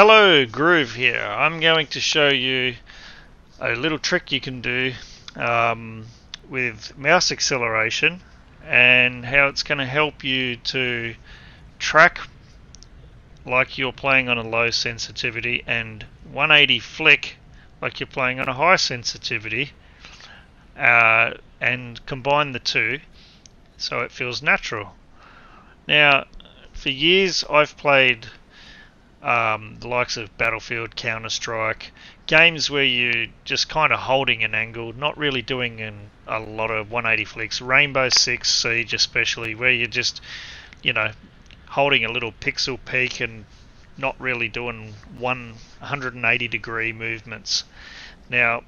Hello, Groove here. I'm going to show you a little trick you can do um, with mouse acceleration and how it's going to help you to track like you're playing on a low sensitivity and 180 flick like you're playing on a high sensitivity uh, and combine the two so it feels natural. Now, for years I've played um, the likes of Battlefield, Counter Strike, games where you're just kind of holding an angle, not really doing an, a lot of 180 flicks. Rainbow Six Siege, especially, where you're just, you know, holding a little pixel peek and not really doing one 180 degree movements. Now,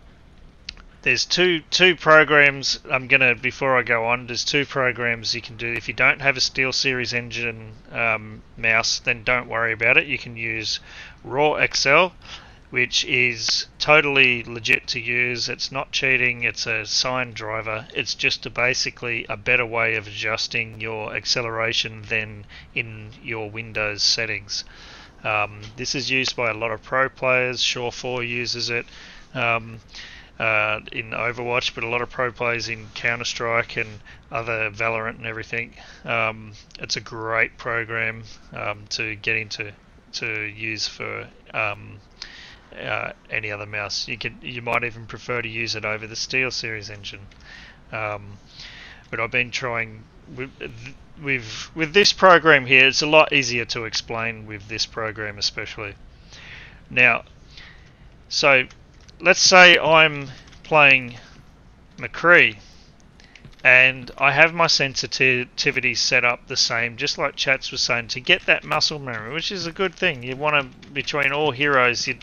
there's two two programs I'm gonna before I go on. There's two programs you can do if you don't have a Steel Series Engine um, mouse. Then don't worry about it. You can use Raw Accel, which is totally legit to use. It's not cheating. It's a signed driver. It's just a basically a better way of adjusting your acceleration than in your Windows settings. Um, this is used by a lot of pro players. Shore4 uses it. Um, uh, in Overwatch, but a lot of pro players in Counter Strike and other Valorant and everything. Um, it's a great program um, to get into to use for um, uh, any other mouse. You could you might even prefer to use it over the Steel Series engine. Um, but I've been trying with, with with this program here. It's a lot easier to explain with this program, especially now. So let's say I'm playing McCree and I have my sensitivity set up the same, just like Chats was saying, to get that muscle memory, which is a good thing. You want to, between all heroes, you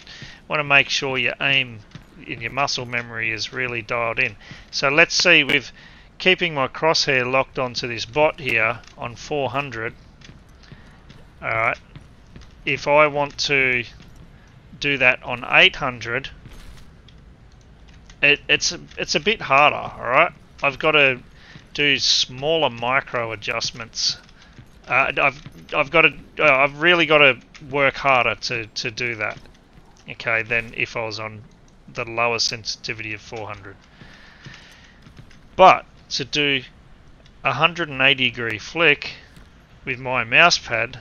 want to make sure your aim in your muscle memory is really dialed in. So let's see, with keeping my crosshair locked onto this bot here on 400, alright, uh, if I want to do that on 800, it, it's it's a bit harder. All right, I've got to do smaller micro adjustments. Uh, I've I've got to uh, I've really got to work harder to to do that. Okay, than if I was on the lower sensitivity of 400. But to do a 180 degree flick with my mouse pad,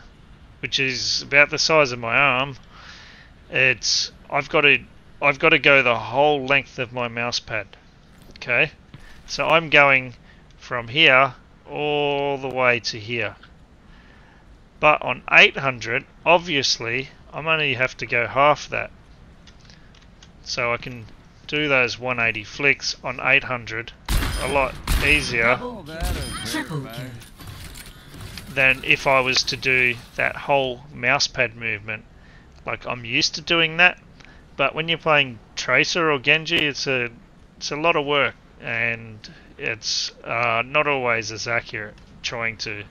which is about the size of my arm, it's I've got to I've got to go the whole length of my mouse pad. Okay, so I'm going from here all the way to here. But on 800, obviously, I'm only have to go half that. So I can do those 180 flicks on 800 a lot easier than if I was to do that whole mousepad movement. Like I'm used to doing that, but when you're playing Tracer or Genji, it's a it's a lot of work, and it's uh, not always as accurate trying to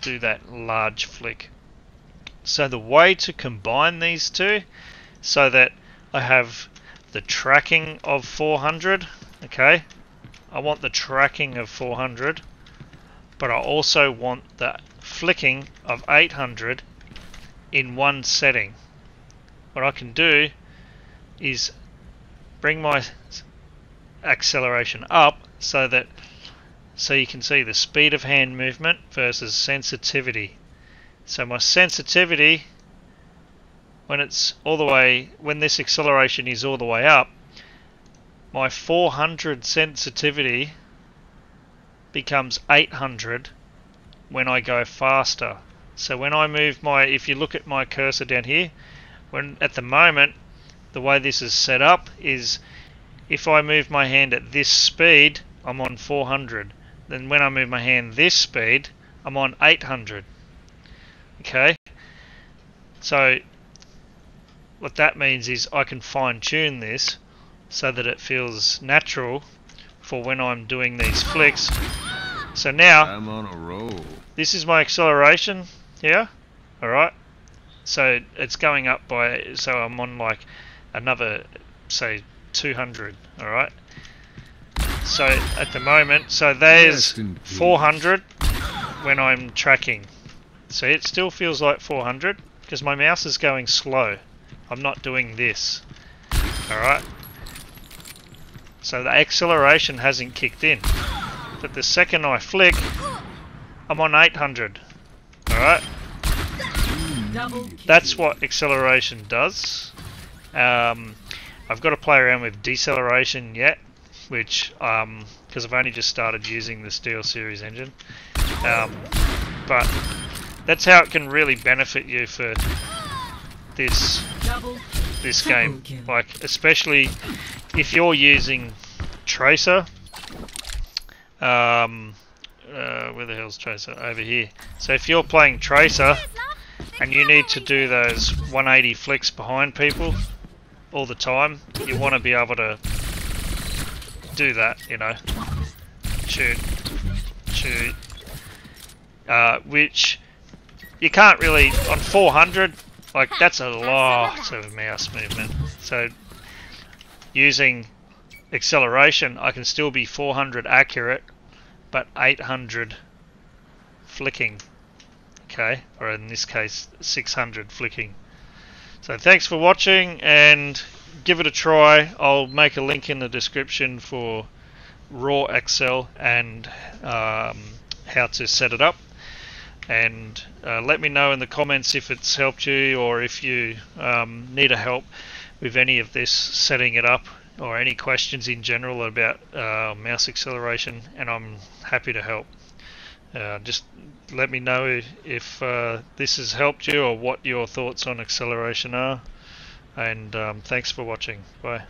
do that large flick. So the way to combine these two, so that I have the tracking of 400, okay, I want the tracking of 400, but I also want the flicking of 800 in one setting. What I can do is bring my acceleration up so that so you can see the speed of hand movement versus sensitivity. So my sensitivity when it's all the way when this acceleration is all the way up my 400 sensitivity becomes 800 when I go faster. So when I move my if you look at my cursor down here when at the moment the way this is set up is if I move my hand at this speed, I'm on 400. Then when I move my hand this speed, I'm on 800. Okay? So what that means is I can fine tune this so that it feels natural for when I'm doing these flicks. So now I'm on a roll. This is my acceleration here. Alright. So it's going up by so I'm on like another say 200 all right so at the moment so there's 400 when I'm tracking see it still feels like 400 because my mouse is going slow I'm not doing this. Alright? So the acceleration hasn't kicked in. But the second I flick, I'm on 800. Alright? That's what acceleration does. Um, I've got to play around with deceleration yet, which, because um, I've only just started using the Steel Series engine. Um, but that's how it can really benefit you for this this game. Like, especially if you're using Tracer. Um, uh, where the hell's Tracer? Over here. So if you're playing Tracer and you need to do those 180 flicks behind people all the time, you want to be able to do that, you know. Shoot. Shoot. Uh, which you can't really, on 400, like that's a lot of mouse movement. So using acceleration, I can still be 400 accurate, but 800 flicking. Okay, or in this case, 600 flicking. So thanks for watching and give it a try. I'll make a link in the description for raw Accel and um, how to set it up. And uh, let me know in the comments if it's helped you or if you um, need a help with any of this setting it up or any questions in general about uh, mouse acceleration and I'm happy to help. Uh, just let me know if uh, this has helped you or what your thoughts on acceleration are and um, thanks for watching. Bye.